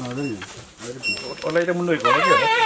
நாலு சார் நான் நிற்கல வரீங்க. வரீங்க